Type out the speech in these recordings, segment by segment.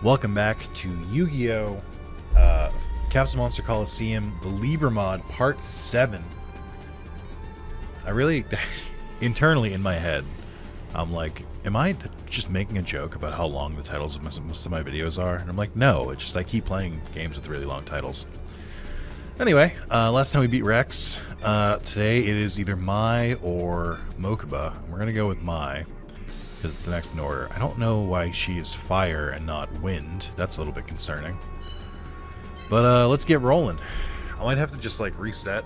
Welcome back to Yu-Gi-Oh! Uh, Capsule Monster Coliseum, the Libra mod, Part 7. I really, internally in my head, I'm like, am I just making a joke about how long the titles of most of my videos are? And I'm like, no, it's just I keep playing games with really long titles. Anyway, uh, last time we beat Rex. Uh, today it is either Mai or Mokuba. We're going to go with Mai because it's the next in order. I don't know why she is fire and not wind. That's a little bit concerning. But uh, let's get rolling. I might have to just like reset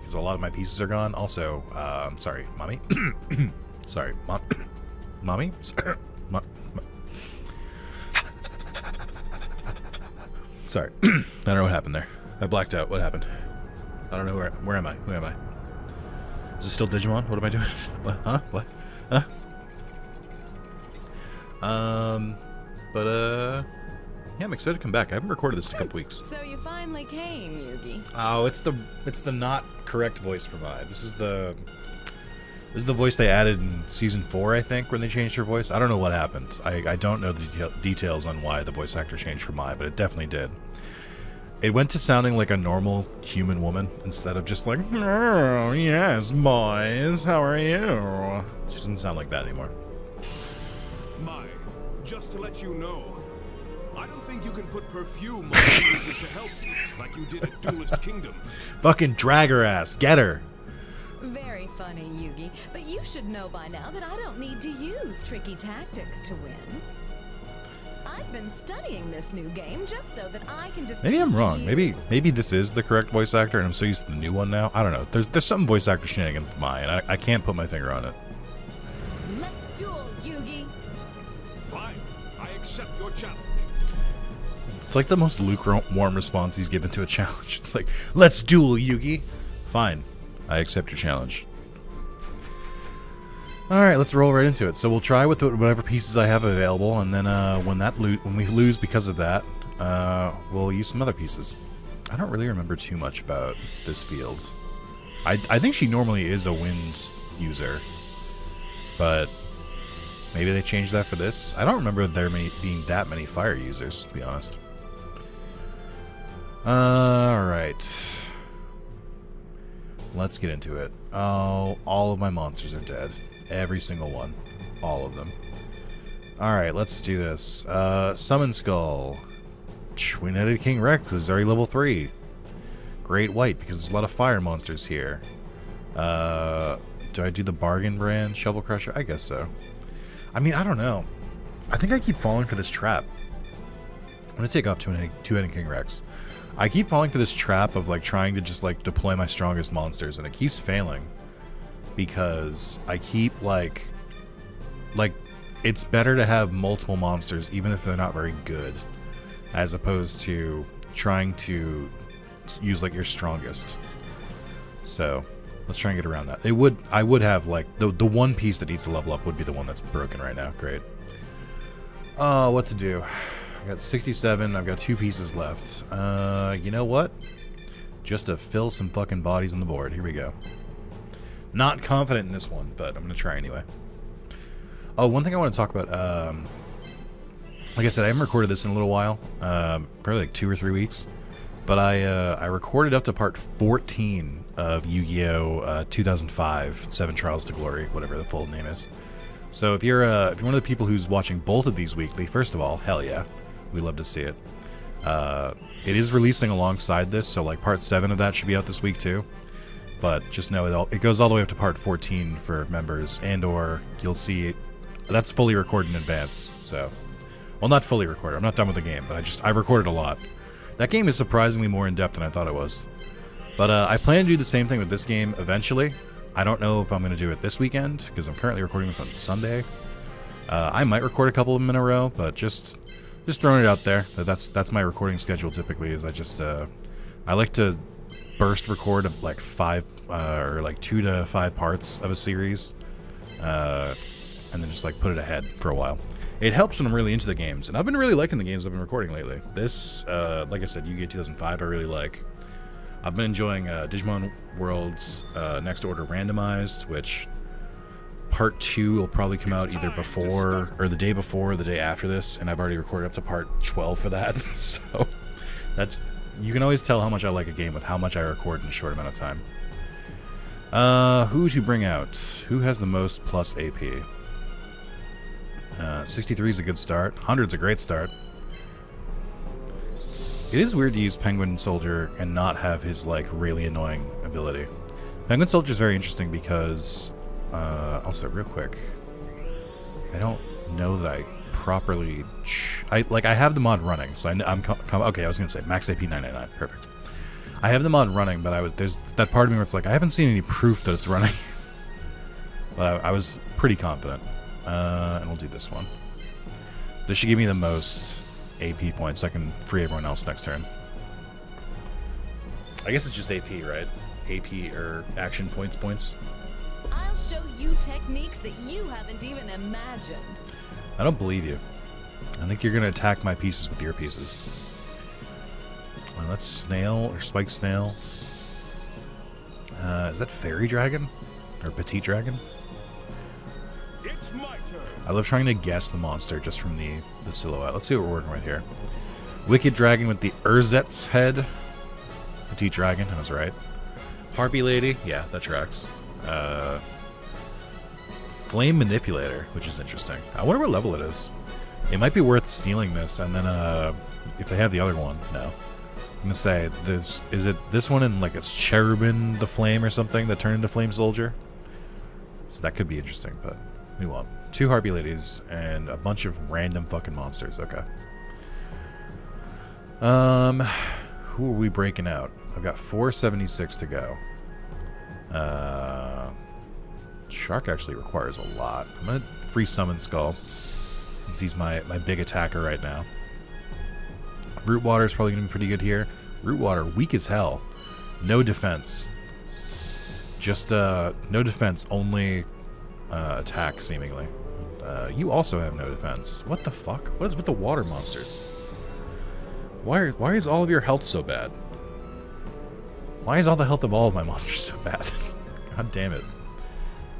because a lot of my pieces are gone. Also, uh, I'm sorry, mommy. sorry, mom. mommy. Mo mo sorry. I don't know what happened there. I blacked out. What happened? I don't know where. Where am I? Where am I? Is it still Digimon? What am I doing? what? Huh? What? Huh? Um, but uh, yeah, I'm excited to come back. I haven't recorded this in a couple weeks. So you finally came, Yugi. Oh, it's the it's the not correct voice for Vi. This is the this is the voice they added in season four, I think, when they changed her voice. I don't know what happened. I, I don't know the detail, details on why the voice actor changed for Mai, but it definitely did. It went to sounding like a normal human woman instead of just like, oh, yes, boys, how are you? She doesn't sound like that anymore. Mai, just to let you know, I don't think you can put perfume on pieces to help you, like you did at Duelist Kingdom. Fucking drag her ass. Get her. Very funny, Yugi. But you should know by now that I don't need to use tricky tactics to win. I've been studying this new game just so that I can defeat Maybe I'm wrong. you. Maybe maybe this is the correct voice actor, and I'm so used to the new one now. I don't know. There's there's some voice actor shenanigans with mine. I, I can't put my finger on it. Let's accept your challenge. It's like the most lukewarm response he's given to a challenge. It's like, let's duel, Yugi. Fine, I accept your challenge. All right, let's roll right into it. So we'll try with whatever pieces I have available, and then uh, when that when we lose because of that, uh, we'll use some other pieces. I don't really remember too much about this field. I I think she normally is a wind user, but maybe they changed that for this. I don't remember there may, being that many fire users, to be honest. All right. Let's get into it. Oh, all of my monsters are dead. Every single one. All of them. Alright, let's do this. Uh, Summon Skull. Twin-Headed King Rex is already level 3. Great White, because there's a lot of fire monsters here. Uh, do I do the bargain brand Shovel Crusher? I guess so. I mean, I don't know. I think I keep falling for this trap. I'm gonna take off Two-Headed Two King Rex. I keep falling for this trap of like trying to just like deploy my strongest monsters, and it keeps failing because I keep like like it's better to have multiple monsters even if they're not very good as opposed to trying to use like your strongest. So let's try and get around that. It would I would have like the the one piece that needs to level up would be the one that's broken right now. Great. Oh, what to do? I got 67. I've got two pieces left. Uh, you know what? Just to fill some fucking bodies on the board. Here we go. Not confident in this one, but I'm gonna try anyway. Oh, one thing I want to talk about. Um, like I said, I haven't recorded this in a little while. Um, probably like two or three weeks. But I uh, I recorded up to part 14 of Yu-Gi-Oh! Uh, 2005 Seven Trials to Glory, whatever the full name is. So if you're uh, if you're one of the people who's watching both of these weekly, first of all, hell yeah, we love to see it. Uh, it is releasing alongside this, so like part seven of that should be out this week too. But just know it, all, it goes all the way up to part 14 for members, and or you'll see it, that's fully recorded in advance. So, well, not fully recorded. I'm not done with the game, but I just I recorded a lot. That game is surprisingly more in depth than I thought it was. But uh, I plan to do the same thing with this game eventually. I don't know if I'm going to do it this weekend because I'm currently recording this on Sunday. Uh, I might record a couple of them in a row, but just just throwing it out there. That's that's my recording schedule typically. Is I just uh, I like to burst record of like five uh, or like two to five parts of a series, uh, and then just like put it ahead for a while. It helps when I'm really into the games, and I've been really liking the games I've been recording lately. This, uh, like I said, Yu-Gi-Oh 2005, I really like. I've been enjoying uh, Digimon World's uh, Next Order Randomized, which part two will probably come out either before or the day before or the day after this, and I've already recorded up to part 12 for that. so that's you can always tell how much I like a game with how much I record in a short amount of time. Uh, who to bring out? Who has the most plus AP? Uh, 63 is a good start. 100 is a great start. It is weird to use Penguin Soldier and not have his, like, really annoying ability. Penguin Soldier is very interesting because... Uh, also, real quick. I don't know that I properly... I Like, I have the mod running, so I, am Okay, I was going to say, max AP 999. Perfect. I have the mod running, but I was there's that part of me where it's like, I haven't seen any proof that it's running. but I, I, was pretty confident. Uh, and we'll do this one. This should give me the most AP points. So I can free everyone else next turn. I guess it's just AP, right? AP or action points points. I'll show you techniques that you haven't even imagined. I don't believe you. I think you're going to attack my pieces with your pieces. Well, that's snail or spike snail. Uh, is that fairy dragon? Or petite dragon? I love trying to guess the monster just from the, the silhouette. Let's see what we're working with here. Wicked Dragon with the Ersatz head. Petite Dragon, I was right. Harpy Lady, yeah, that tracks. Uh, Flame Manipulator, which is interesting. I wonder what level it is. It might be worth stealing this, and then uh, if they have the other one, no. I'm gonna say this is it this one in like it's Charubin the Flame or something that turned into Flame Soldier. So that could be interesting, but we won't. Two Harpy Ladies and a bunch of random fucking monsters. Okay. Um, who are we breaking out? I've got 476 to go. Uh, Shark actually requires a lot. I'm gonna free summon Skull. Since he's my, my big attacker right now. Root Water is probably gonna be pretty good here. Root Water, weak as hell. No defense. Just, uh, no defense, only uh, attack, seemingly. Uh, you also have no defense. What the fuck? What is with the water monsters? Why, are, why is all of your health so bad? Why is all the health of all of my monsters so bad? God damn it.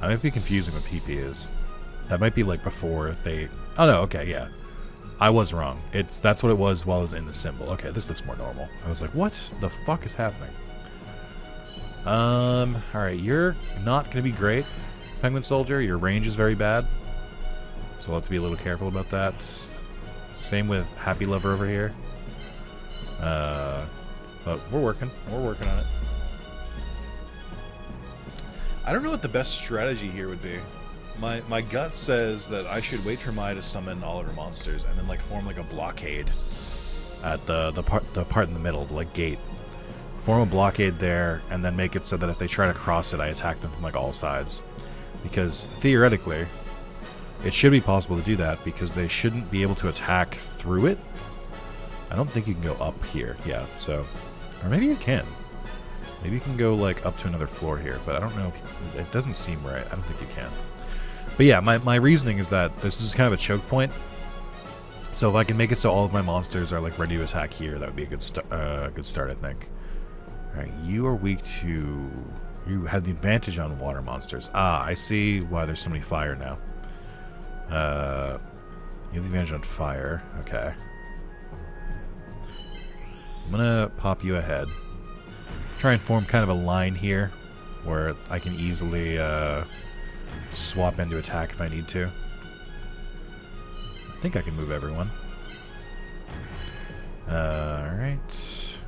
I might be confusing what PP is. That might be like before they... Oh no, okay, yeah. I was wrong. It's That's what it was while I was in the symbol. Okay, this looks more normal. I was like, what the fuck is happening? Um, alright, you're not to be great. Penguin Soldier, your range is very bad. So we'll have to be a little careful about that. Same with Happy Lover over here. Uh, but we're working. We're working on it. I don't know what the best strategy here would be. My my gut says that I should wait for Mai to summon all of her monsters and then like form like a blockade at the the part the part in the middle, the like gate. Form a blockade there and then make it so that if they try to cross it, I attack them from like all sides because theoretically, it should be possible to do that because they shouldn't be able to attack through it. I don't think you can go up here. Yeah, so... Or maybe you can. Maybe you can go, like, up to another floor here, but I don't know if... It doesn't seem right. I don't think you can. But yeah, my, my reasoning is that this is kind of a choke point. So if I can make it so all of my monsters are, like, ready to attack here, that would be a good, st uh, good start, I think. Alright, you are weak to you had the advantage on water monsters. Ah, I see why there's so many fire now. Uh, you have the advantage on fire. Okay. I'm gonna pop you ahead. Try and form kind of a line here where I can easily uh, swap into attack if I need to. I think I can move everyone. Uh, Alright.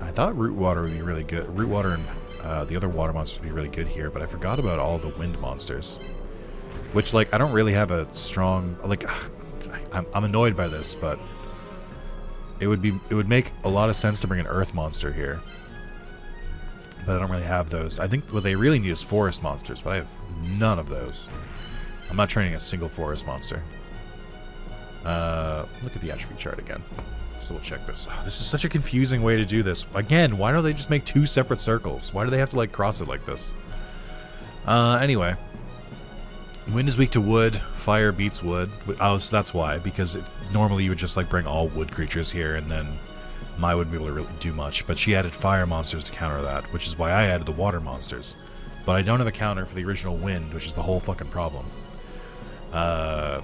I thought root water would be really good. Root water and uh, the other water monsters would be really good here, but I forgot about all the wind monsters. Which, like, I don't really have a strong... Like, I'm, I'm annoyed by this, but... It would be it would make a lot of sense to bring an earth monster here. But I don't really have those. I think what they really need is forest monsters, but I have none of those. I'm not training a single forest monster. Uh, look at the attribute chart again. So we'll check this. Oh, this is such a confusing way to do this. Again, why don't they just make two separate circles? Why do they have to like cross it like this? Uh, anyway. Wind is weak to wood. Fire beats wood. Oh, so that's why. Because if, normally you would just like bring all wood creatures here and then Mai wouldn't be able to really do much. But she added fire monsters to counter that, which is why I added the water monsters. but I don't have a counter for the original wind, which is the whole fucking problem. Uh,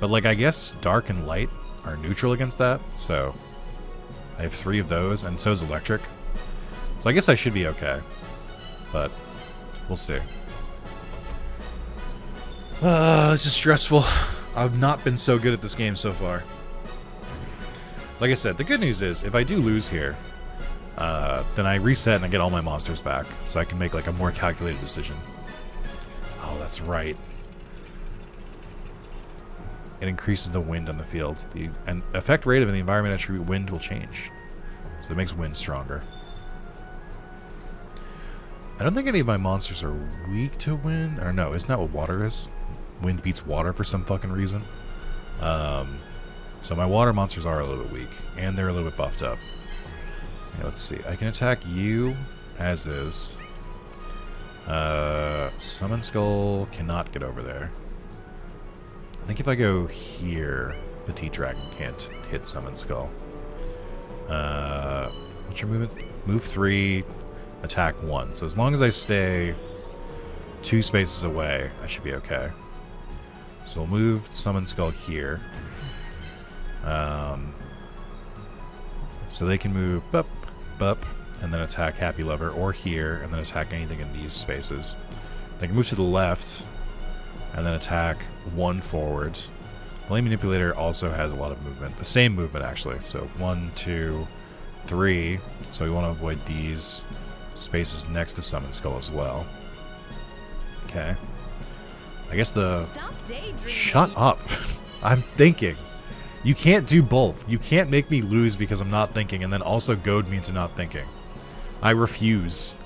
but like I guess dark and light are neutral against that, so I have three of those, and so is electric. So I guess I should be okay, but we'll see. Uh, this is stressful. I've not been so good at this game so far. Like I said, the good news is, if I do lose here, uh, then I reset and I get all my monsters back, so I can make like a more calculated decision. Oh, that's right. It increases the wind on the field. The and effect rate of the environment attribute wind will change. So it makes wind stronger. I don't think any of my monsters are weak to wind. Or no, isn't that what water is? Wind beats water for some fucking reason. Um, so my water monsters are a little bit weak. And they're a little bit buffed up. Yeah, let's see. I can attack you as is. Uh, Summon Skull cannot get over there. I think if I go here, Petite Dragon can't hit Summon Skull. Uh, what's your movement? Move three, attack one. So as long as I stay two spaces away, I should be okay. So we'll move Summon Skull here. Um, so they can move bup, bup, and then attack Happy Lover, or here, and then attack anything in these spaces. They can move to the left, and then attack one forward. Blade Manipulator also has a lot of movement. The same movement, actually. So one, two, three. So we want to avoid these spaces next to Summon Skull as well. Okay. I guess the... Shut up. I'm thinking. You can't do both. You can't make me lose because I'm not thinking and then also goad me into not thinking. I refuse.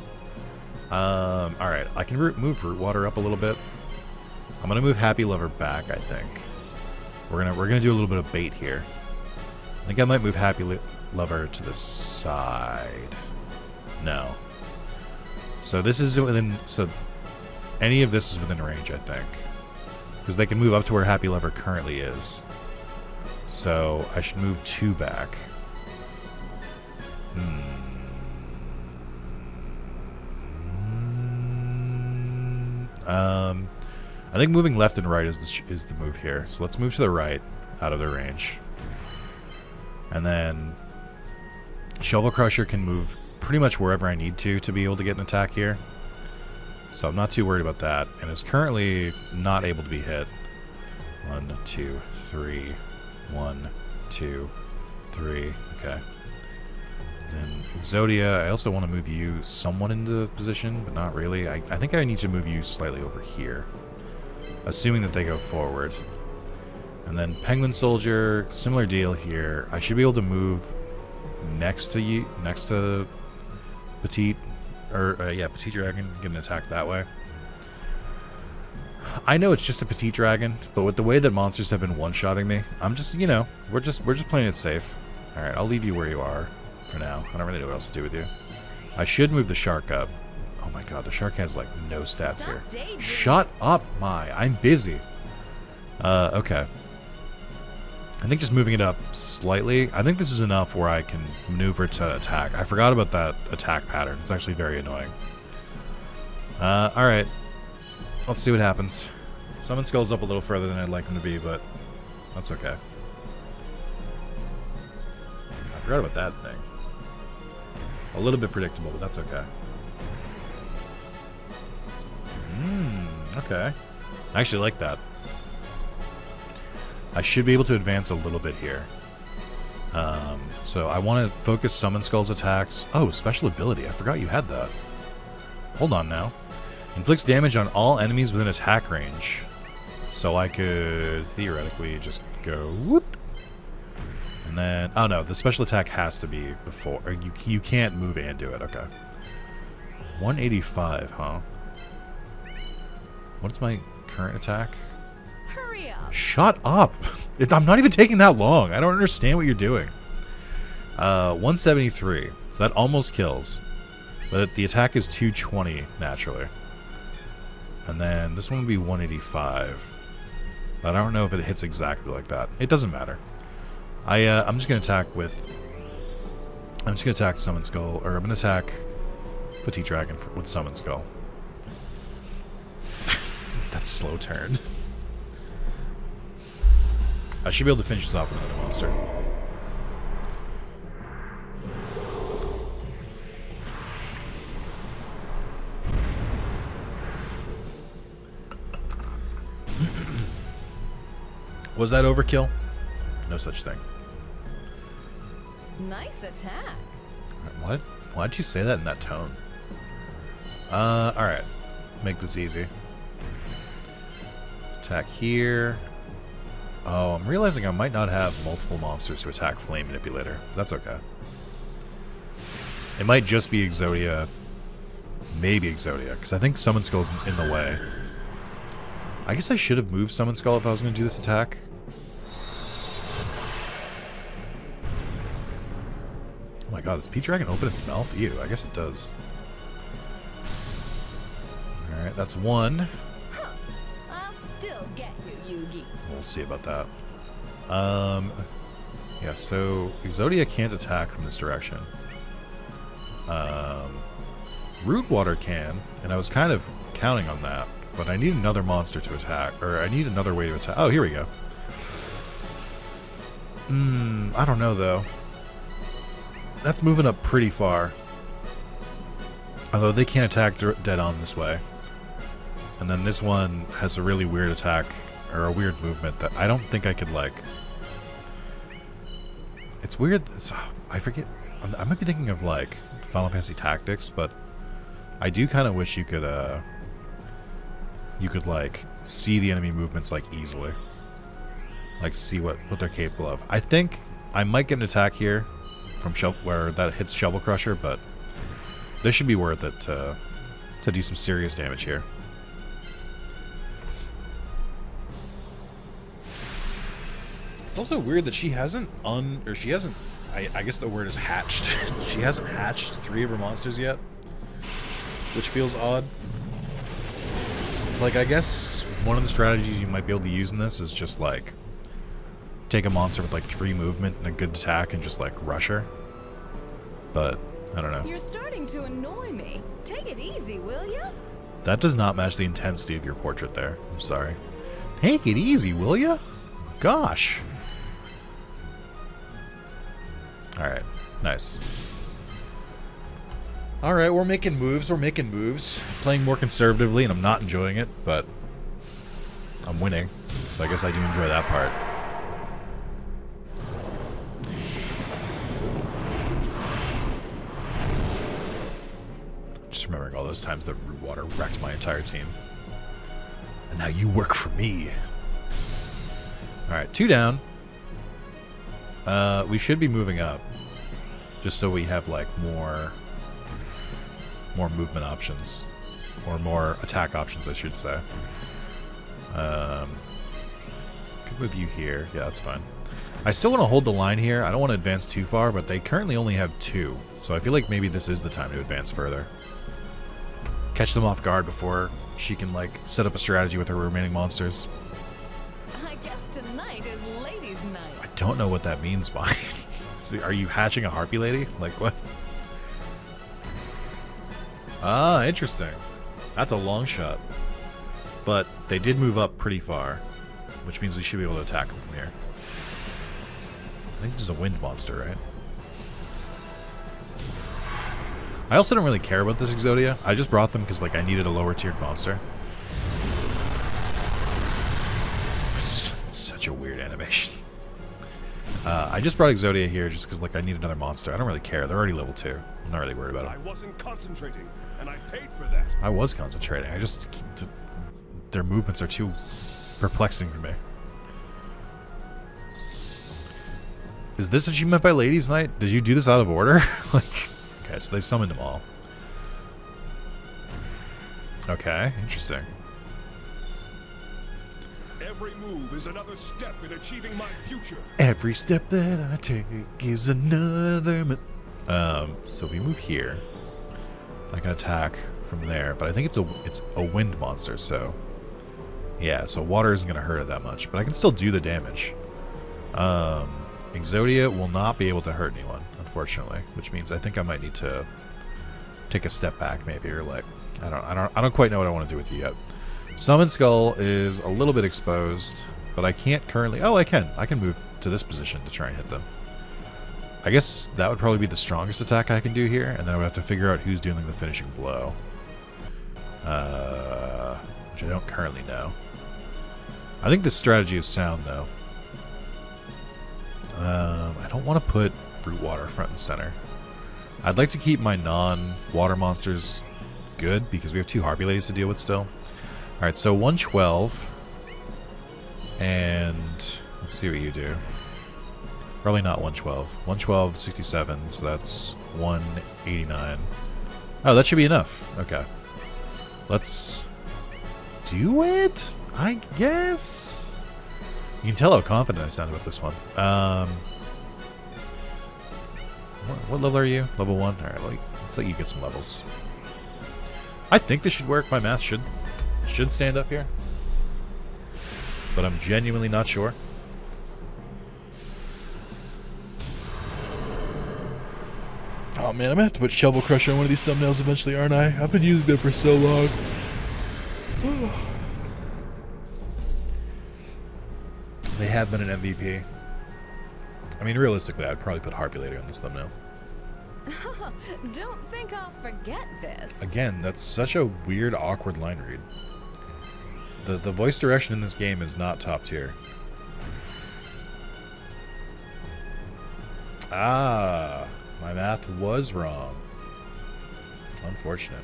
Um, alright, I can root, move Root Water up a little bit. I'm gonna move Happy Lover back, I think. We're gonna we're gonna do a little bit of bait here. I think I might move Happy Lo- Lover to the side. No. So this is within so any of this is within range, I think. Because they can move up to where Happy Lover currently is. So I should move two back. Hmm. Um, I think moving left and right is the is the move here. So let's move to the right, out of their range, and then Shovel Crusher can move pretty much wherever I need to to be able to get an attack here. So I'm not too worried about that, and is currently not able to be hit. One, two, three, one, two, three. Okay. And Exodia, I also want to move you somewhat into position, but not really. I, I think I need to move you slightly over here. Assuming that they go forward. And then Penguin Soldier, similar deal here. I should be able to move next to you, next to Petite, or uh, yeah, Petite Dragon, get an attack that way. I know it's just a petite dragon, but with the way that monsters have been one-shotting me, I'm just, you know, we're just we're just playing it safe. All right, I'll leave you where you are for now. I don't really know what else to do with you. I should move the shark up. Oh my god, the shark has like no stats Stop here. Shut up, Mai. I'm busy. Uh, okay. I think just moving it up slightly. I think this is enough where I can maneuver to attack. I forgot about that attack pattern. It's actually very annoying. Uh, alright. Let's see what happens. Summon Skull's up a little further than I'd like him to be, but that's okay. I forgot about that thing. A little bit predictable, but that's okay. Hmm, okay. I actually like that. I should be able to advance a little bit here. Um, so I want to focus Summon Skull's attacks. Oh, special ability. I forgot you had that. Hold on now. Inflicts damage on all enemies within attack range. So I could theoretically just go whoop. And then, oh no, the special attack has to be before. You, you can't move and do it. Okay. 185, huh? What's my current attack? Shut up! I'm not even taking that long. I don't understand what you're doing. Uh, 173. So that almost kills. But the attack is 220 naturally. And then this one would be 185. But I don't know if it hits exactly like that. It doesn't matter. I, uh, I'm just going to attack with... I'm just going to attack Summon Skull, or I'm going to attack Petite Dragon with Summon Skull. That's slow turn. I should be able to finish this off with another monster. Was that overkill? No such thing. Nice attack. What? Why'd you say that in that tone? Uh, alright. Make this easy. Attack here. Oh, I'm realizing I might not have multiple monsters to attack Flame Manipulator. That's okay. It might just be Exodia. Maybe Exodia, because I think Summon Skull's in the way. I guess I should have moved Summon Skull if I was going to do this attack. Oh my god, does Pea Dragon open its mouth? Ew, I guess it does. Alright, that's one. We'll see about that. Um, yeah, so Exodia can't attack from this direction. Um, Root Water can, and I was kind of counting on that, but I need another monster to attack, or I need another way to attack. Oh, here we go. Hmm, I don't know though. That's moving up pretty far. Although they can't attack dead on this way. And then this one has a really weird attack, or a weird movement that I don't think I could like. It's weird. It's, I forget. I'm- might be thinking of like Final Fantasy Tactics, but I do kind of wish you could, uh, you could like see the enemy movements like easily, like see what what they're capable of. I think I might get an attack here from Shel- where that hits Shovel Crusher, but this should be worth it to to do some serious damage here. It's also weird that she hasn't un or she hasn't. I, I guess the word is hatched. she hasn't hatched three of her monsters yet, which feels odd. Like I guess one of the strategies you might be able to use in this is just like take a monster with like three movement and a good attack and just like rush her. But I don't know. You're starting to annoy me. Take it easy, will you? That does not match the intensity of your portrait there. I'm sorry. Take it easy, will ya? Gosh. Alright, nice. Alright, we're making moves, we're making moves. Playing more conservatively, and I'm not enjoying it, but I'm winning. So I guess I do enjoy that part. Just remembering all those times that root water wrecked my entire team. And now you work for me. Alright, two down. Uh, we should be moving up. Just so we have, like, more... More movement options. Or more attack options, I should say. Um, could move you here. Yeah, that's fine. I still want to hold the line here. I don't want to advance too far, but they currently only have two. So I feel like maybe this is the time to advance further catch them off guard before she can like set up a strategy with her remaining monsters. Don't know what that means by. Are you hatching a harpy lady? Like what? Ah, interesting. That's a long shot. But they did move up pretty far, which means we should be able to attack them from here. I think this is a wind monster, right? I also don't really care about this Exodia. I just brought them because like I needed a lower tiered monster. Uh, I just brought Exodia here just because like I need another monster. I don't really care. They're already level two. I'm not really worried about it. I wasn't concentrating, and I paid for that. I was concentrating. I just their movements are too perplexing for me. Is this what you meant by ladies' night? Did you do this out of order? like, okay, so they summoned them all. Okay, interesting. Every move is another step in achieving my future. Every step that I take is another. Um, so if we move here, I can attack from there, but I think it's a it's a wind monster, so yeah. So water isn't gonna hurt it that much, but I can still do the damage. Um, Exodia will not be able to hurt anyone, unfortunately, which means I think I might need to take a step back, maybe, or like I don't I don't I don't quite know what I want to do with you yet. Summon Skull is a little bit exposed, but I can't currently... Oh, I can. I can move to this position to try and hit them. I guess that would probably be the strongest attack I can do here, and then I would have to figure out who's dealing the finishing blow. Uh, which I don't currently know. I think this strategy is sound, though. Um, I don't want to put Root Water front and center. I'd like to keep my non-water monsters good, because we have two Harpy Ladies to deal with still. Alright, so 112. And let's see what you do. Probably not 112. 112, 67, so that's 189. Oh, that should be enough. Okay. Let's do it, I guess? You can tell how confident I sound about this one. Um, what, what level are you? Level 1? Alright, let's let you get some levels. I think this should work. My math should should stand up here. But I'm genuinely not sure. Oh man, I'm gonna have to put Shovel Crusher on one of these thumbnails eventually, aren't I? I've been using it for so long. They have been an MVP. I mean, realistically, I'd probably put Harpy Lady on this thumbnail. Don't think I'll forget this. Again, that's such a weird, awkward line read. The, the voice direction in this game is not top tier. Ah, my math was wrong. Unfortunate.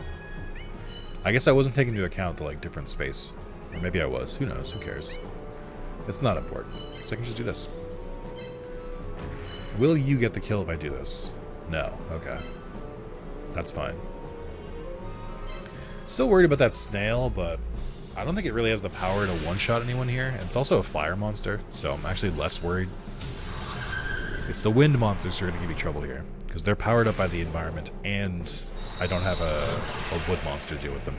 I guess I wasn't taking into account the like different space. Or maybe I was. Who knows? Who cares? It's not important. So I can just do this. Will you get the kill if I do this? No. Okay. That's fine. Still worried about that snail, but I don't think it really has the power to one-shot anyone here. And it's also a fire monster, so I'm actually less worried. It's the wind monsters who are going to give me trouble here. Because they're powered up by the environment, and I don't have a, a wood monster to deal with them.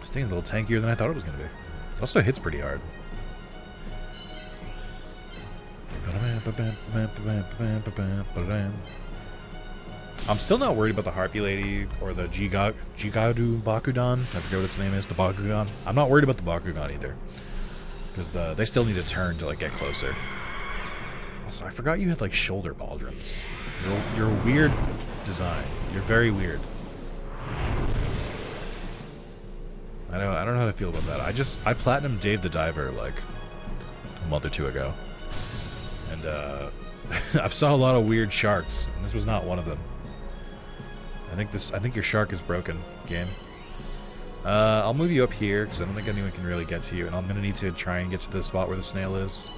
This thing's a little tankier than I thought it was going to be. It also hits pretty hard. I'm still not worried about the Harpy Lady or the Jigag Jigadu Bakugan. I forget what its name is, the Bakugan. I'm not worried about the Bakugan either. Because uh, they still need to turn to like get closer. Also, I forgot you had like shoulder pauldrons. You're, you're a weird design. You're very weird. I don't, I don't know how to feel about that. I just, I platinum Dave the Diver like a month or two ago. And uh, I saw a lot of weird sharks, and this was not one of them. I think this. I think your shark is broken, game. Uh, I'll move you up here because I don't think anyone can really get to you, and I'm gonna need to try and get to the spot where the snail is.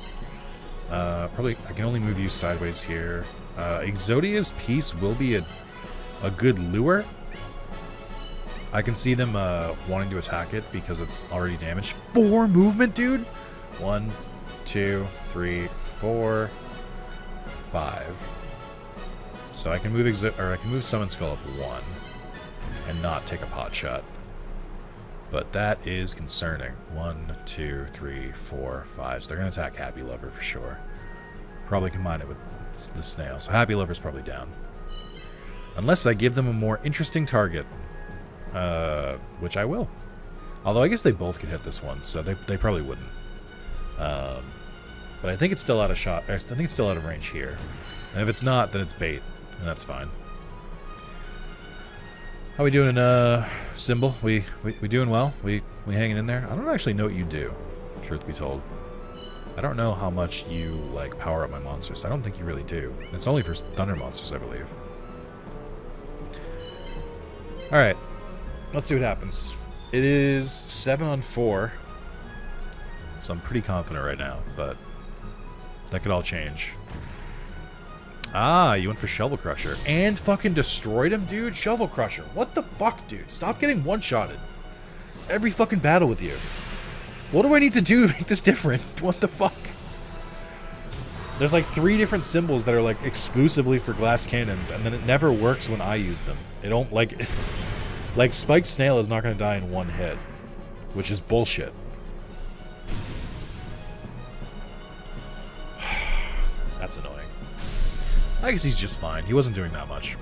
Uh, probably I can only move you sideways here. Uh, Exodia's piece will be a a good lure. I can see them uh, wanting to attack it because it's already damaged. Four movement, dude. One, two, three, four, five. So I can move exi or I can move Summon Skull up one and not take a pot shot. But that is concerning. One, two, three, four, five. So they're gonna attack Happy Lover for sure. Probably combine it with the snail. So Happy Lover's probably down. Unless I give them a more interesting target. Uh, which I will. Although I guess they both could hit this one, so they, they probably wouldn't. Um, but I think it's still out of shot. I think it's still out of range here. And if it's not, then it's bait, and that's fine. How we doing, uh, Symbol? We, we we doing well? We we hanging in there? I don't actually know what you do, truth be told. I don't know how much you, like, power up my monsters. I don't think you really do. It's only for thunder monsters, I believe. Alright. Let's see what happens. It is 7 on 4. So I'm pretty confident right now, but that could all change. Ah, you went for Shovel Crusher. And fucking destroyed him, dude? Shovel Crusher. What the fuck, dude? Stop getting one-shotted. Every fucking battle with you. What do I need to do to make this different? What the fuck? There's like three different symbols that are like exclusively for glass cannons, and then it never works when I use them. It don't like... like, Spiked Snail is not going to die in one hit. Which is bullshit. That's annoying. I guess he's just fine. He wasn't doing that much.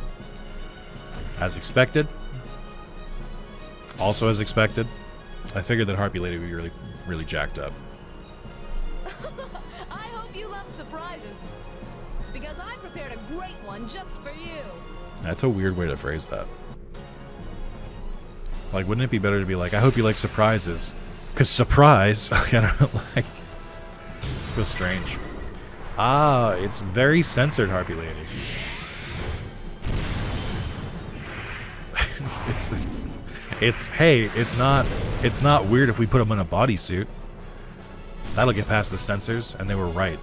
As expected. Also as expected. I figured that Harpy Lady would be really, really jacked up. I hope you love surprises. Because I prepared a great one just for you. That's a weird way to phrase that. Like, wouldn't it be better to be like, I hope you like surprises? Because surprise, I don't know, like, it feels strange. Ah, it's very censored, Harpy Lady. it's, it's, it's, hey, it's not, it's not weird if we put him in a bodysuit. That'll get past the censors, and they were right.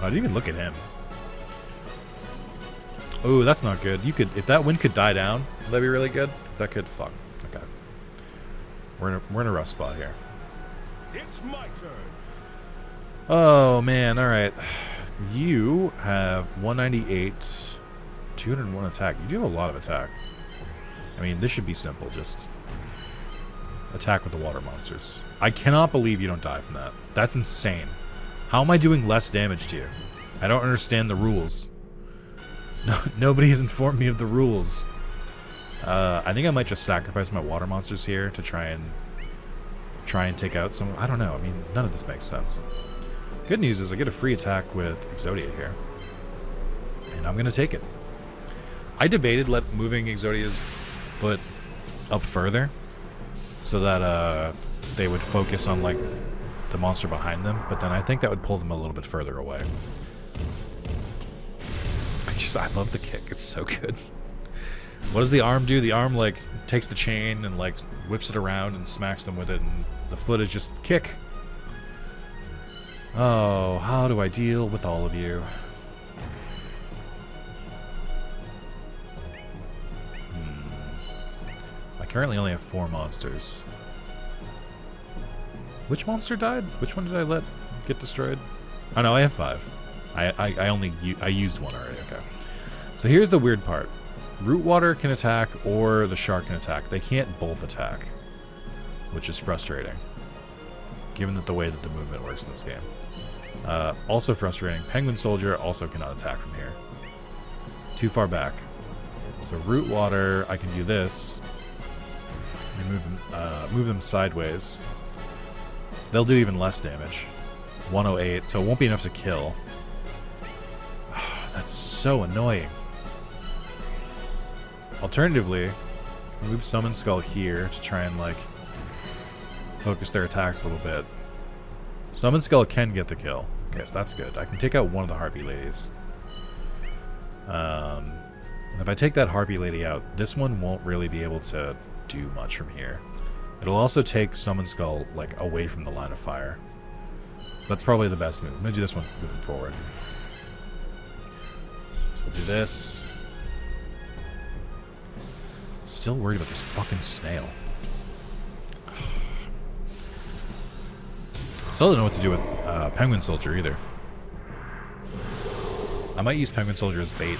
I didn't even look at him. Oh, that's not good. You could, if that wind could die down, that'd be really good. That could, fuck. We're in a, we're in a rough spot here. It's my turn. Oh man, all right. You have 198, 201 attack. You do have a lot of attack. I mean, this should be simple. Just attack with the water monsters. I cannot believe you don't die from that. That's insane. How am I doing less damage to you? I don't understand the rules. No, nobody has informed me of the rules. Uh, I think I might just sacrifice my water monsters here to try and try and take out some. I don't know. I mean, none of this makes sense. Good news is I get a free attack with Exodia here, and I'm gonna take it. I debated let moving Exodia's foot up further, so that uh, they would focus on like the monster behind them, but then I think that would pull them a little bit further away. I just I love the kick. It's so good. What does the arm do? The arm like takes the chain and like whips it around and smacks them with it, and the foot is just kick. Oh, how do I deal with all of you? Hmm. I currently only have four monsters. Which monster died? Which one did I let get destroyed? Oh no, I have five. I I, I only I used one already. Okay. So here's the weird part. Root water can attack or the shark can attack. They can't both attack, which is frustrating, given that the way that the movement works in this game. Uh, also frustrating, Penguin Soldier also cannot attack from here. Too far back. So root water, I can do this. And move them, uh, move them sideways. So they'll do even less damage. 108, so it won't be enough to kill. That's so annoying. Alternatively, move Summon Skull here to try and, like, focus their attacks a little bit. Summon Skull can get the kill. Okay, so that's good. I can take out one of the Harpy Ladies. Um, and if I take that Harpy Lady out, this one won't really be able to do much from here. It'll also take Summon Skull, like, away from the line of fire. So that's probably the best move. I'm going to do this one moving forward. So we'll do this. Still worried about this fucking snail. Still don't know what to do with uh, Penguin Soldier either. I might use Penguin Soldier as bait.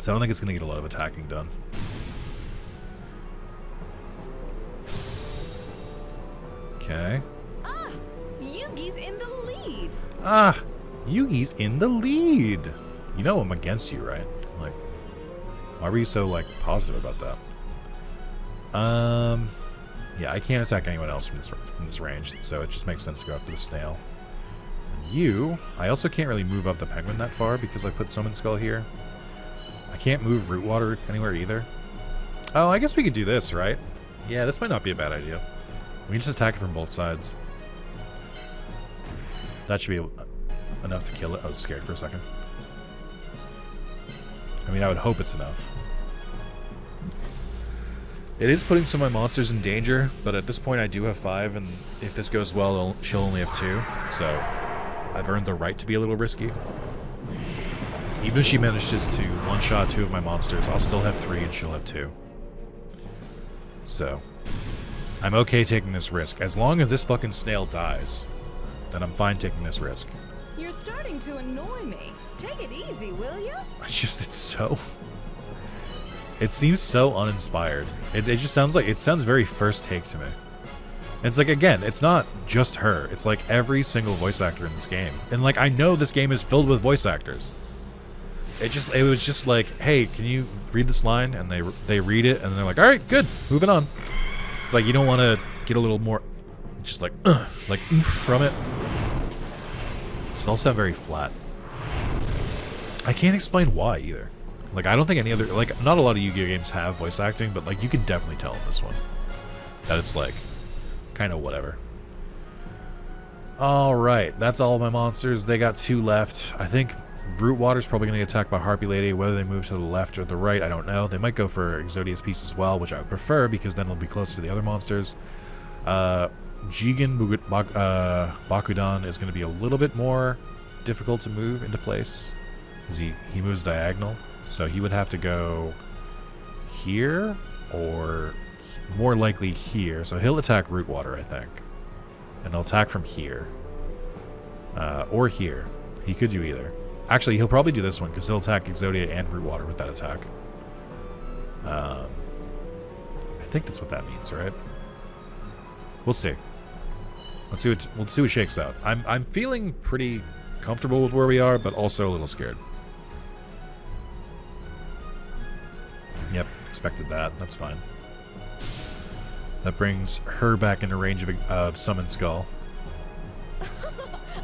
So I don't think it's going to get a lot of attacking done. Okay. Ah, Yugi's in the lead. Ah, Yugi's in the lead. You know I'm against you, right? Like, why were you so like positive about that? Um, yeah, I can't attack anyone else from this from this range, so it just makes sense to go after the snail. And you, I also can't really move up the penguin that far because I put Summon Skull here. I can't move Root Water anywhere either. Oh, I guess we could do this, right? Yeah, this might not be a bad idea. We can just attack it from both sides. That should be enough to kill it. I was scared for a second. I mean, I would hope it's enough. It is putting some of my monsters in danger, but at this point I do have five, and if this goes well, she'll only have two, so I've earned the right to be a little risky. Even if she manages to one-shot two of my monsters, I'll still have three and she'll have two. So, I'm okay taking this risk. As long as this fucking snail dies, then I'm fine taking this risk. You're starting to annoy me. Take it easy, will you? It's just, it's so... It seems so uninspired. It, it just sounds like, it sounds very first take to me. It's like again, it's not just her. It's like every single voice actor in this game. And like I know this game is filled with voice actors. It just it was just like, "Hey, can you read this line?" and they they read it and they're like, "All right, good. Moving on." It's like you don't want to get a little more just like uh, like from it. It's all sound very flat. I can't explain why either. Like I don't think any other like not a lot of Yu-Gi-Oh games have voice acting, but like you can definitely tell in this one that it's like kind of whatever. All right, that's all my monsters. They got two left. I think Root Water's probably going to get attacked by Harpy Lady. Whether they move to the left or the right, I don't know. They might go for Exodius Piece as well, which I would prefer because then it'll be closer to the other monsters. Uh, Jigen Bak- uh, Bakudan is going to be a little bit more difficult to move into place he, he moves diagonal. So he would have to go here or more likely here. So he'll attack Root Water, I think. And he'll attack from here. Uh, or here. He could do either. Actually, he'll probably do this one because he'll attack Exodia and Root Water with that attack. Um, I think that's what that means, right? We'll see. Let's see what we'll see what shakes out. I'm I'm feeling pretty comfortable with where we are, but also a little scared. Expected that. That's fine. That brings her back into range of, of Summon Skull.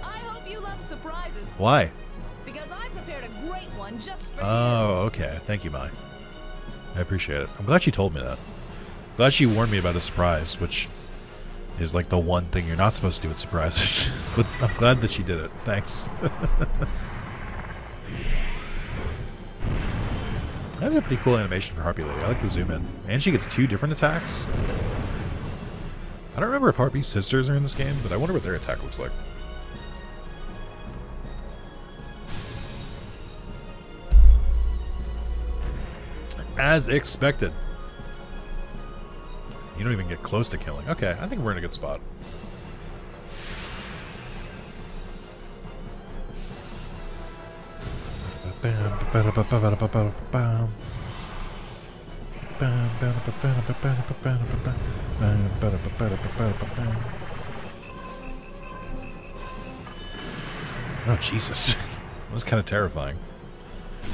I hope you love surprises Why? because I prepared a great one just for Oh, okay. Thank you, Mai. I appreciate it. I'm glad she told me that. Glad she warned me about a surprise, which is like the one thing you're not supposed to do with surprises. but I'm glad that she did it. Thanks. That's a pretty cool animation for Harpy Lady. I like the zoom in. And she gets two different attacks. I don't remember if Harpy's sisters are in this game, but I wonder what their attack looks like. As expected. You don't even get close to killing. Okay, I think we're in a good spot. Oh, Jesus. That was kind of terrifying.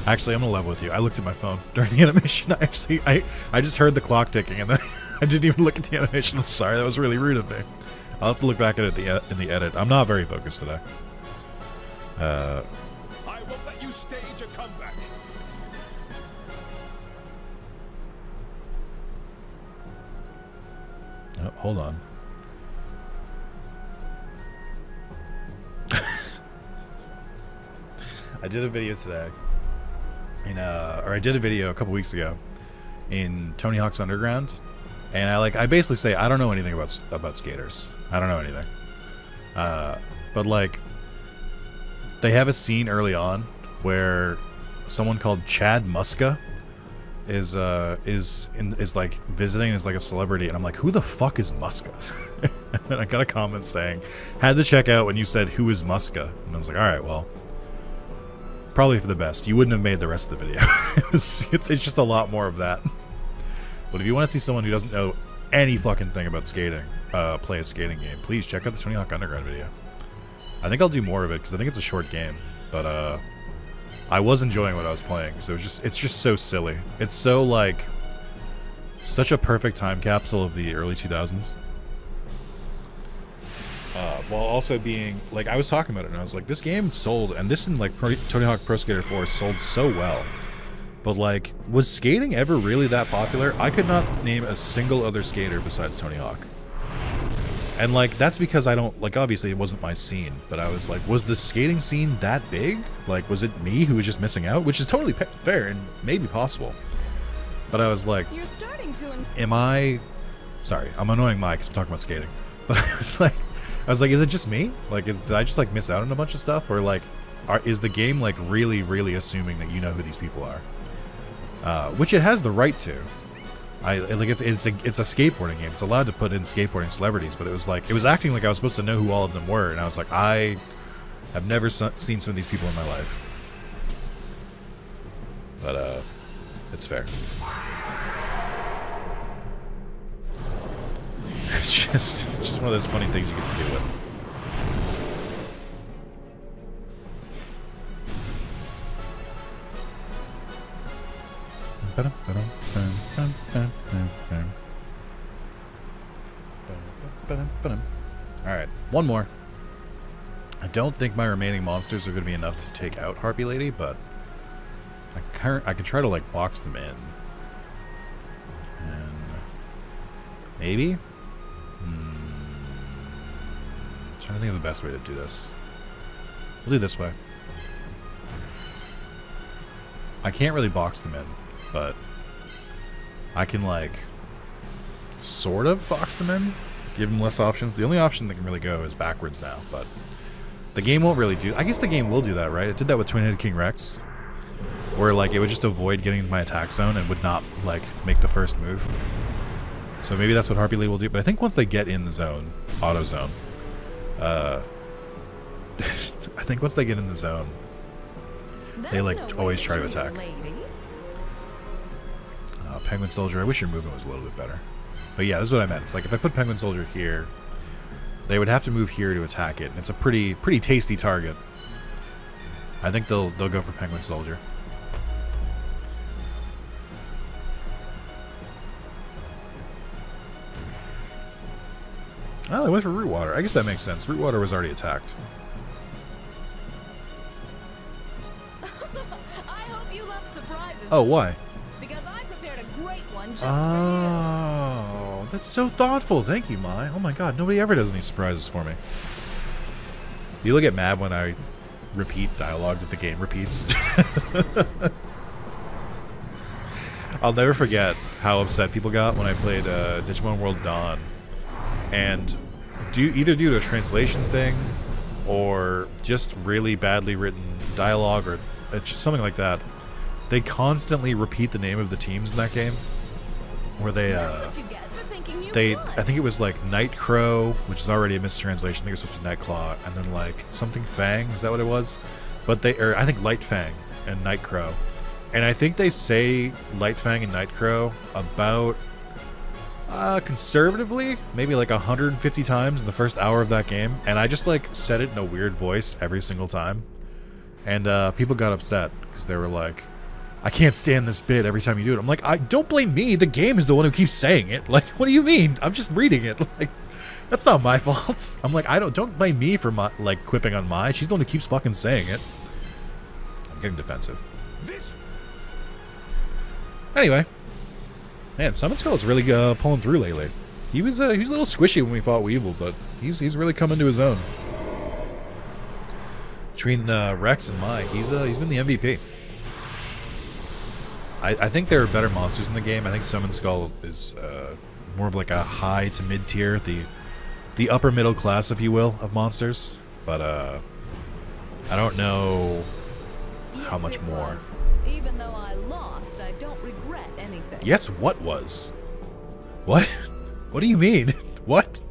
Actually, I'm gonna level with you. I looked at my phone during the animation. I actually, I, I just heard the clock ticking, and then I didn't even look at the animation. I'm sorry, that was really rude of me. I'll have to look back at it in the edit. I'm not very focused today. Uh, hold on. I did a video today, in uh, or I did a video a couple weeks ago, in Tony Hawk's Underground, and I like I basically say I don't know anything about about skaters. I don't know anything. Uh, but like, they have a scene early on where someone called Chad Muska is uh is in, is like visiting is like a celebrity, and I'm like, who the fuck is Muska? and then I got a comment saying, had to check out when you said who is Muska, and I was like, all right, well, probably for the best. You wouldn't have made the rest of the video. it's, it's it's just a lot more of that. But if you want to see someone who doesn't know any fucking thing about skating, uh, play a skating game, please check out the Tony Hawk Underground video. I think I'll do more of it because I think it's a short game, but uh, I was enjoying what I was playing. So it's just it's just so silly. It's so like such a perfect time capsule of the early 2000s. Uh, while also being like I was talking about it and I was like this game sold and this in like Pro, Tony Hawk Pro Skater 4 sold so well. But like was skating ever really that popular? I could not name a single other skater besides Tony Hawk. And like that's because I don't like obviously it wasn't my scene, but I was like was the skating scene that big? Like was it me who was just missing out, which is totally fair and maybe possible. But I was like You're starting to. Am I sorry, I'm annoying Mike 'cause I'm talking about skating. But I was like I was like, is it just me? Like is, did I just like miss out on a bunch of stuff? Or like are, is the game like really, really assuming that you know who these people are? Uh, which it has the right to. I like it's it's a it's a skateboarding game. It's allowed to put in skateboarding celebrities, but it was like it was acting like I was supposed to know who all of them were, and I was like, I have never seen some of these people in my life. But uh, it's fair. It's just, just one of those funny things you get to do with. Alright, one more. I don't think my remaining monsters are going to be enough to take out Harpy Lady, but I can I can try to like box them in. And maybe. Hmm. trying to think of the best way to do this. We'll do this way. I can't really box them in, but I can like sort of box them in, give them less options. The only option that can really go is backwards now, but the game won't really do. I guess the game will do that, right? It did that with Twin-Headed King Rex, where like it would just avoid getting into my attack zone and would not like make the first move. So maybe that's what Harpy Lady will do. But I think once they get in the zone, auto zone, uh, I think once they get in the zone, They, like, always try to attack. lady. Penguin Soldier. I wish your movement was a little bit better. But yeah, this is what I meant. It's like if I put Penguin Soldier here, they would have to move here to attack it. And it's a pretty pretty tasty target. I think they'll they'll go for Penguin Soldier. Oh, they went for Root Water. I guess that makes sense. Root Water was already attacked. I hope you love surprises. Oh, why? Oh, that's so thoughtful. Thank you, Mai. Oh my god, nobody ever does any surprises for me. You'll get mad when I repeat dialogue that the game repeats. I'll never forget how upset people got when I played uh, Digimon World Dawn. And do either due to a translation thing or just really badly written dialogue or uh, something like that, they constantly repeat the name of the teams in that game. Where they, uh, That's what you get for thinking you they. I think it was like Night Crow, which is already a mistranslation. I think it was supposed to be Night Claw, and then like something Fang. Is that what it was? But they, or I think Light Fang and Night Crow, and I think they say Light Fang and Night Crow about uh, conservatively maybe like 150 times in the first hour of that game, and I just like said it in a weird voice every single time, and uh, people got upset because they were like. I can't stand this bit every time you do it. I'm like, I don't blame me. The game is the one who keeps saying it. Like, what do you mean? I'm just reading it. Like, that's not my fault. I'm like, I don't don't blame me for my like quipping on my. She's the one who keeps fucking saying it. I'm getting defensive. This Anyway, man, Summon Skull is really uh, pulling through lately. He was uh, he was a little squishy when we fought Weevil, but he's he's really coming to his own. Between uh, Rex and Mai, he's uh, he's been the MVP. I, I think there are better monsters in the game. I think Summon Skull is uh, more of like a high to mid tier, the the upper middle class, if you will, of monsters. But uh, I don't know how Yes, much more. was. Even though I lost, I don't regret anything. Yes, what was? What? What do you mean? What?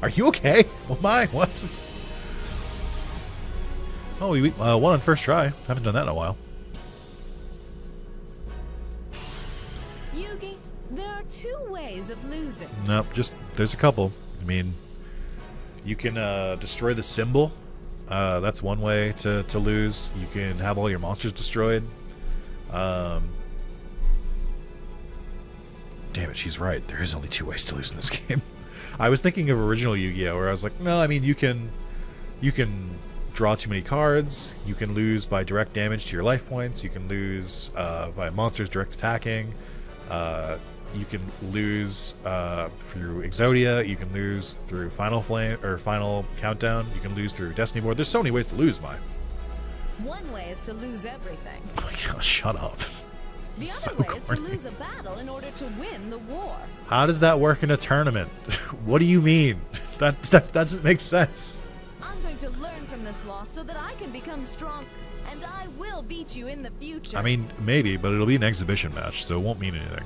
Are you okay? Oh my, what? Oh, we uh, won on first try. Haven't done that in a while. Two ways of losing. Nope, just there's a couple. I mean, you can uh, destroy the symbol. Uh, that's one way to, to lose. You can have all your monsters destroyed. Um, damn it, she's right. There is only two ways to lose in this game. I was thinking of original Yu-Gi-Oh, where I was like, no, I mean you can, you can draw too many cards. You can lose by direct damage to your life points. You can lose uh, by monsters direct attacking. Uh, you can lose uh, through Exodia. You can lose through Final Flame or Final Countdown. You can lose through Destiny Board. There's so many ways to lose, my. One way is to lose everything. Oh my shut up. The So other way is to lose a battle in order to win the war. How does that work in a tournament? what do you mean? That that doesn't make sense. I'm going to learn from this loss so that I can become strong, and I will beat you in the future. I mean, maybe, but it'll be an exhibition match, so it won't mean anything.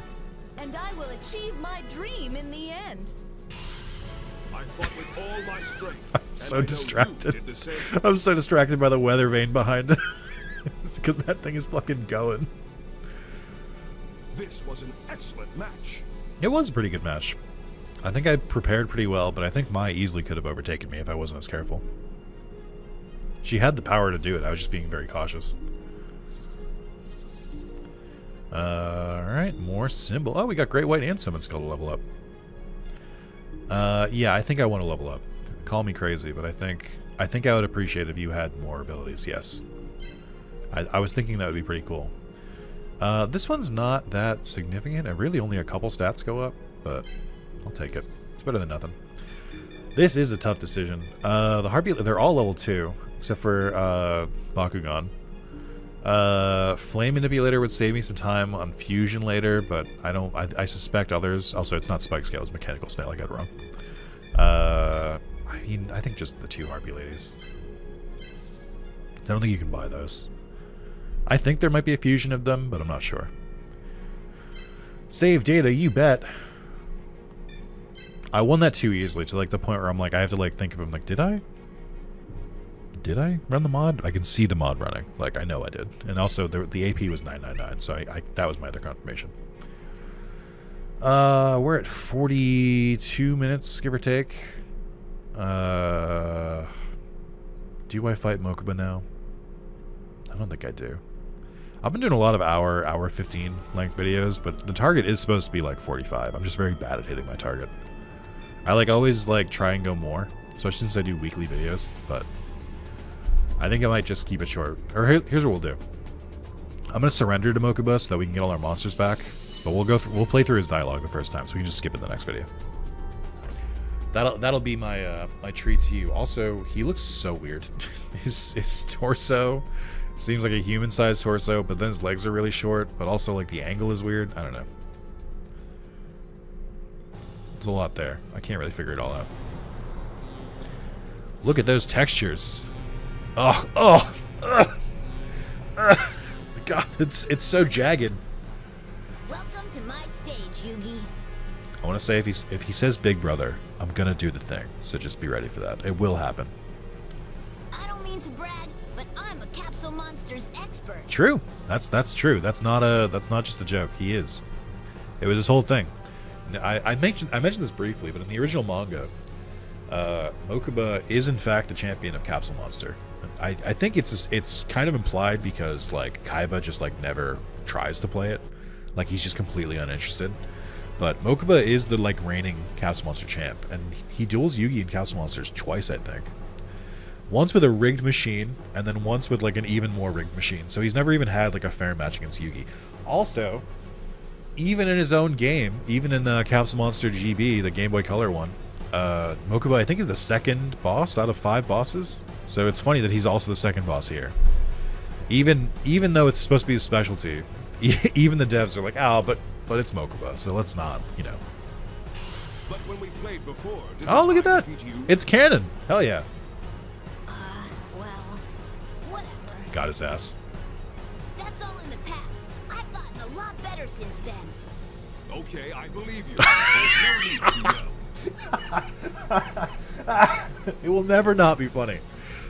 And I will achieve my dream in the end. I fought with all my strength. and so I know you distracted. did the same. I'm so distracted by the weather vane behind it. because that thing is fucking going. This was an excellent match. It was a pretty good match. I think I prepared pretty well, but I think Mai easily could have overtaken me if I wasn't as careful. She had the power to do it. I was just being very cautious. Alright, more symbol. Oh, we got Great White and Summon Skull to level up. Uh, yeah, I think I want to level up. Call me crazy, but I think I think I would appreciate if you had more abilities, yes. I, I was thinking that would be pretty cool. Uh, this one's not that significant, and really only a couple stats go up, but I'll take it. It's better than nothing. This is a tough decision. Uh, the Heartbeat, they're all level 2, except for uh, Bakudan. Uh, Flame Manipulator would save me some time on Fusion later, but I don't. I, I suspect others. Also, it's not Spike Scale; it's Mechanical Snail. I got it wrong. Uh, I mean, I think just the two Harpy Ladies. I don't think you can buy those. I think there might be a fusion of them, but I'm not sure. Save data, you bet. I won that too easily to like the point where I'm like, I have to like think of him like, did I? Did I run the mod? I can see the mod running. Like, I know I did. And also, the, the AP was 999, so I, I, that was my other confirmation. Uh, we're at 42 minutes, give or take. Uh, do I fight Mokuba now? I don't think I do. I've been doing a lot of hour, hour 15 length videos, but the target is supposed to be like 45. I'm just very bad at hitting my target. I like always like try and go more, especially since I do weekly videos, but I think I might just keep it short. Or here, here's what we'll do. I'm gonna surrender to Mokuba so that we can get all our monsters back. But we'll go through, we'll play through his dialogue the first time, so we can just skip it in the next video. That'll that'll be my uh, my treat to you. Also, he looks so weird. his his torso seems like a human-sized torso, but then his legs are really short. But also like the angle is weird. I don't know. There's a lot there. I can't really figure it all out. Look at those textures. Oh, oh, ugh, ugh. God, it's it's so jagged. Welcome to my stage, Yugi. I want to say if he's if he says Big Brother, I'm gonna do the thing. So just be ready for that. It will happen. I don't mean to brag, but I'm a capsule monsters expert. True. That's that's true. That's not a that's not just a joke. He is. It was his whole thing. I, I mentioned I mentioned this briefly, but in the original manga, uh, Mokuba is in fact the champion of Capsule Monster. I, I think it's it's kind of implied because like Kaiba just like never tries to play it, like he's just completely uninterested. But Mokuba is the like reigning Capsule Monster champ, and he duels Yugi in Capsule Monsters twice, I think. Once with a rigged machine, and then once with like an even more rigged machine. So he's never even had like a fair match against Yugi. Also, even in his own game, even in uh, the Capsule Monster GB, the Game Boy Color one, uh, Mokuba I think is the second boss out of five bosses. So it's funny that he's also the second boss here. Even even though it's supposed to be a specialty, even the devs are like, oh, but but it's Mokuba, so let's not, you know. But when we played before, Oh, look at that! It's canon. Hell yeah. Uh, well, whatever. Got his ass. That's all in the past. I've gotten a lot better since then. Okay, I believe you. There's no need to know. It will never not be funny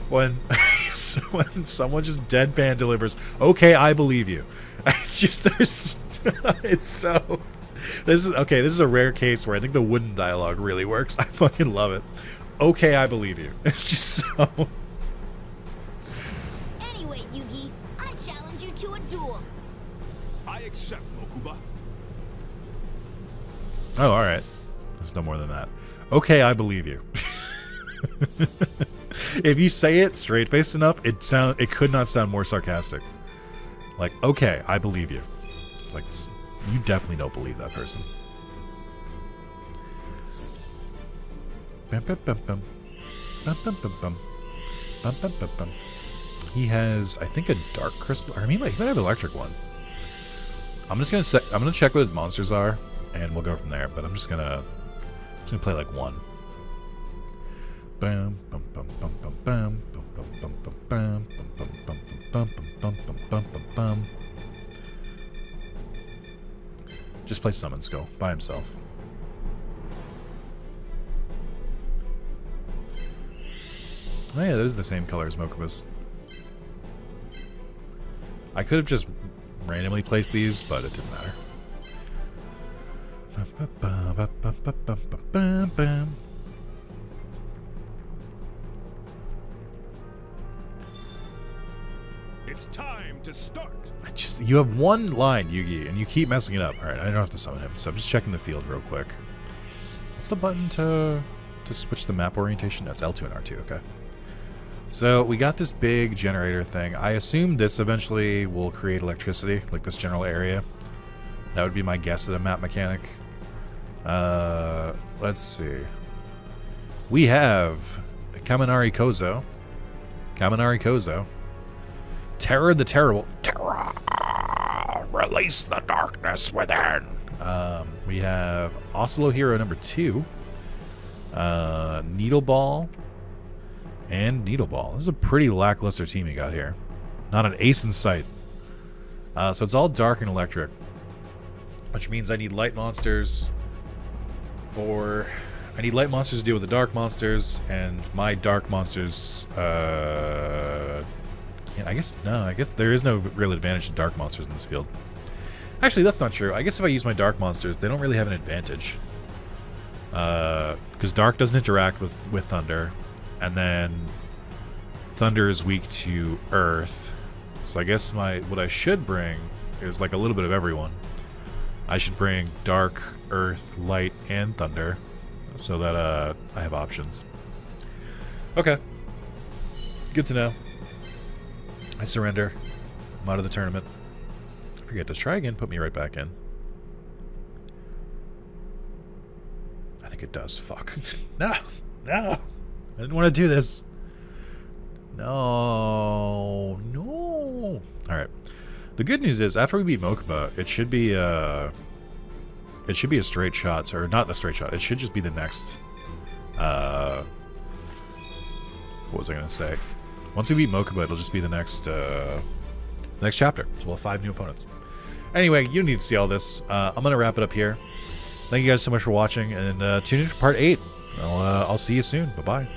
when when someone just deadpan delivers. Okay, I believe you. It's just there's it's so. This is okay. This is a rare case where I think the wooden dialogue really works. I fucking love it. Okay, I believe you. It's just so. Anyway, Yugi, I challenge you to a duel. I accept, Mokuba. Oh, all right. There's no more than that. Okay, I believe you. if you say it straight faced enough, it sound it could not sound more sarcastic. Like, okay, I believe you. It's like you definitely don't believe that person. He has, I think, a dark crystal. Or mean, might, he might have an electric one. I'm just gonna I'm gonna check what his monsters are, and we'll go from there. But I'm just gonna just gonna play like one. Bam bum bum bum bum bam bum bum bum bum bam bum bum bum bum bum bum bum bum bum bum. Just play Summon Skull by himself. Oh yeah, those are the same color as Mokuba's. I could have just randomly placed these, but it didn't matter. It's time to start. I just you have one line, Yugi, and you keep messing it up. All right, I don't have to summon him, so I'm just checking the field real quick. What's the button to to switch the map orientation? That's L2 and R2. Okay. So we got this big generator thing. I assume this eventually will create electricity, like this general area. That would be my guess at a map mechanic. Uh, let's see. We have Kaminari Kozo. Kaminari Kozo. Terror the Terrible. Terror! Release the darkness within. Um, we have Oslo Hero number two. Uh, Needle Ball. And Needle Ball. This is a pretty lackluster team you got here. Not an ace in sight. Uh, so it's all dark and electric. Which means I need light monsters for... I need light monsters to deal with the dark monsters, and my dark monsters, uh... I guess, no, I guess there is no real advantage to dark monsters in this field. Actually, that's not true. I guess if I use my dark monsters, they don't really have an advantage. Because dark doesn't interact with, with thunder, and then thunder is weak to earth. So I guess my what I should bring is like a little bit of everyone. I should bring dark, earth, light, and thunder, so that uh, I have options. Okay. Good to know. I surrender. I'm out of the tournament. I Forget to try again. Put me right back in. I think it does. Fuck. no. No. I didn't want to do this. No. No. Alright. The good news is, after we beat Mokuba, it should be, uh... It should be a straight shot, or not a straight shot. It should just be the next, uh... What was I gonna say? Once we beat Mokuba, it'll just be the next, uh... Next chapter. So we'll have five new opponents. Anyway, you need to see all this. Uh, I'm gonna wrap it up here. Thank you guys so much for watching, and uh, tune in for part 8. I'll, uh, I'll see you soon. Bye-bye.